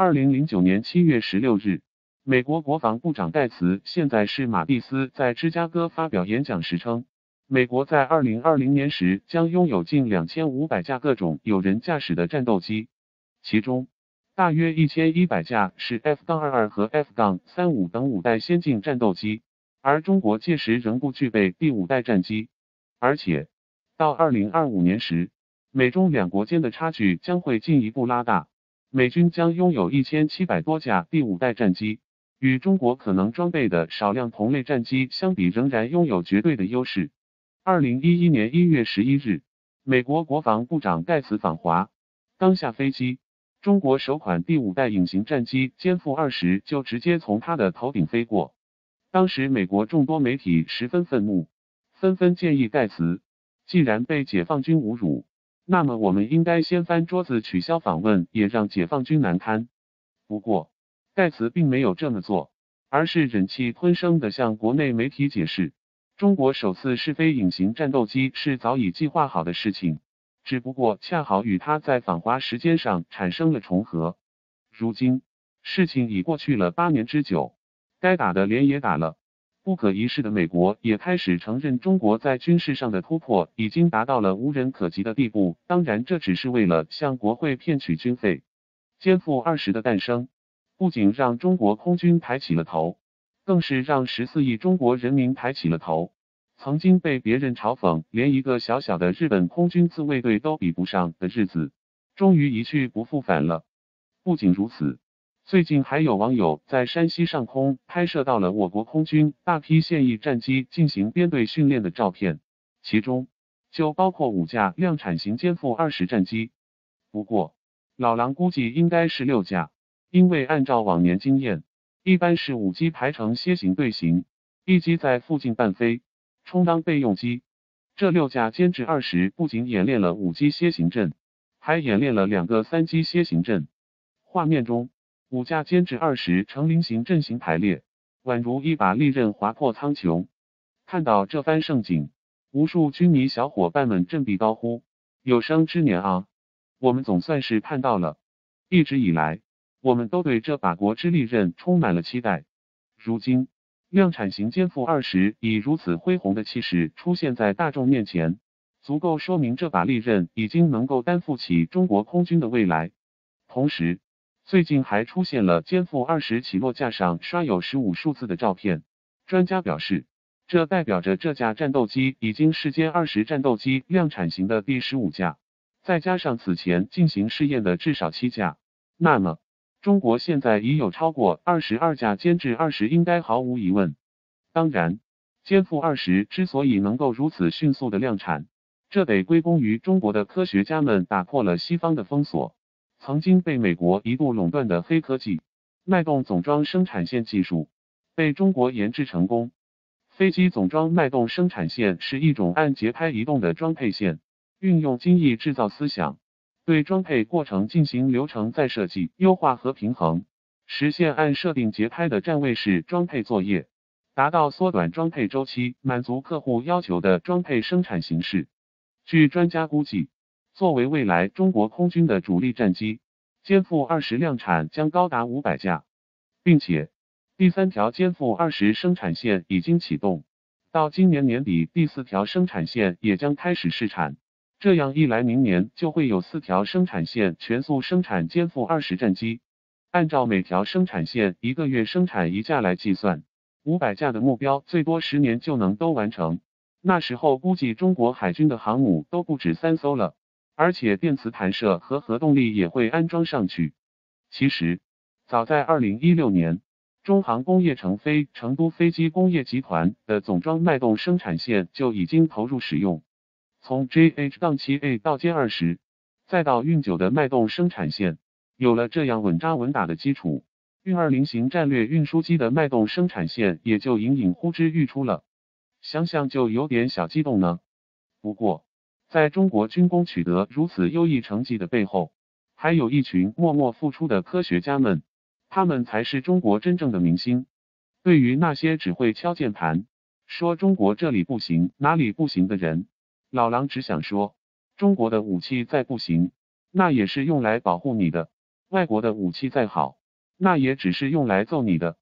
二零零九年七月十六日，美国国防部长盖茨（现在是马蒂斯）在芝加哥发表演讲时称，美国在二零二零年时将拥有近两千五百架各种有人驾驶的战斗机，其中大约一千一百架是 F- 杠二二和 F- 杠三五等五代先进战斗机，而中国届时仍不具备第五代战机，而且到二零二五年时，美中两国间的差距将会进一步拉大。美军将拥有一千七百多架第五代战机，与中国可能装备的少量同类战机相比，仍然拥有绝对的优势。二零一一年一月十一日，美国国防部长盖茨访华，刚下飞机，中国首款第五代隐形战机歼负二十就直接从他的头顶飞过。当时，美国众多媒体十分愤怒，纷纷建议盖茨，既然被解放军侮辱。那么我们应该先翻桌子取消访问，也让解放军难堪。不过盖茨并没有这么做，而是忍气吞声的向国内媒体解释，中国首次试飞隐形战斗机是早已计划好的事情，只不过恰好与他在访华时间上产生了重合。如今事情已过去了八年之久，该打的连也打了。不可一世的美国也开始承认，中国在军事上的突破已经达到了无人可及的地步。当然，这只是为了向国会骗取军费。歼负二十的诞生，不仅让中国空军抬起了头，更是让十四亿中国人民抬起了头。曾经被别人嘲讽，连一个小小的日本空军自卫队都比不上的日子，终于一去不复返了。不仅如此。最近还有网友在山西上空拍摄到了我国空军大批现役战机进行编队训练的照片，其中就包括五架量产型歼负二十战机。不过老狼估计应该是六架，因为按照往年经验，一般是五机排成楔形队形，一机在附近伴飞，充当备用机。这六架歼制二十不仅演练了五机楔形阵，还演练了两个三机楔形阵。画面中。五架歼制二十呈菱形阵型排列，宛如一把利刃划破苍穹。看到这番盛景，无数军迷小伙伴们振臂高呼：“有生之年啊，我们总算是盼到了！一直以来，我们都对这把国之利刃充满了期待。如今，量产型歼负二十以如此恢宏的气势出现在大众面前，足够说明这把利刃已经能够担负起中国空军的未来。同时，最近还出现了歼负二十起落架上刷有十五数字的照片，专家表示，这代表着这架战斗机已经是歼二十战斗机量产型的第十五架，再加上此前进行试验的至少七架，那么中国现在已有超过二十二架歼制二十，应该毫无疑问。当然，歼负二十之所以能够如此迅速的量产，这得归功于中国的科学家们打破了西方的封锁。曾经被美国一度垄断的黑科技脉动总装生产线技术被中国研制成功。飞机总装脉动生产线是一种按节拍移动的装配线，运用精益制造思想，对装配过程进行流程再设计、优化和平衡，实现按设定节拍的站位式装配作业，达到缩短装配周期、满足客户要求的装配生产形式。据专家估计。作为未来中国空军的主力战机，歼负二十量产将高达五百架，并且第三条歼负二十生产线已经启动，到今年年底第四条生产线也将开始试产。这样一来，明年就会有四条生产线全速生产歼负二十战机。按照每条生产线一个月生产一架来计算，五百架的目标最多十年就能都完成。那时候估计中国海军的航母都不止三艘了。而且电磁弹射和核动力也会安装上去。其实，早在二零一六年，中航工业成飞成都飞机工业集团的总装脉动生产线就已经投入使用。从 JH 杠 7A 到歼二十，再到运九的脉动生产线，有了这样稳扎稳打的基础，运二零型战略运输机的脉动生产线也就隐隐呼之欲出了。想想就有点小激动呢。不过，在中国军工取得如此优异成绩的背后，还有一群默默付出的科学家们，他们才是中国真正的明星。对于那些只会敲键盘，说中国这里不行哪里不行的人，老狼只想说，中国的武器再不行，那也是用来保护你的。外国的武器再好，那也只是用来揍你的。